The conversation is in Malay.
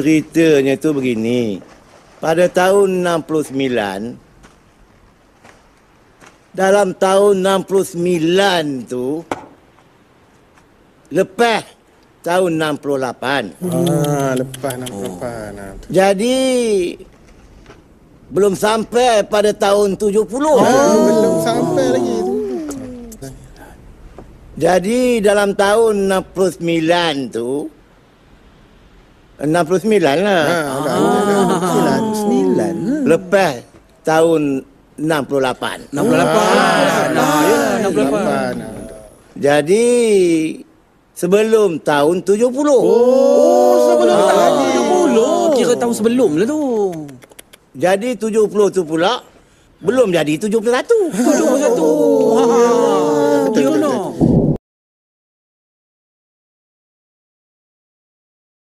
ceritanya tu begini. Pada tahun 69 dalam tahun 69 tu lepas tahun 68. Ah, lepas nampak lepas. Nah. Jadi belum sampai pada tahun 70. Oh, belum sampai lagi tu. Jadi dalam tahun 69 tu 69 lah. Ha, dah, dah, dah. Sembilan. Sembilan. Lepas tahun 68. 68. Nah, ya, 68. Lapan. ah. Jadi sebelum tahun 70. Oh, sebelum tahun 70. Kira tahun sebelum lah tu. Jadi 70 tu pula belum jadi 71. 71. Ha.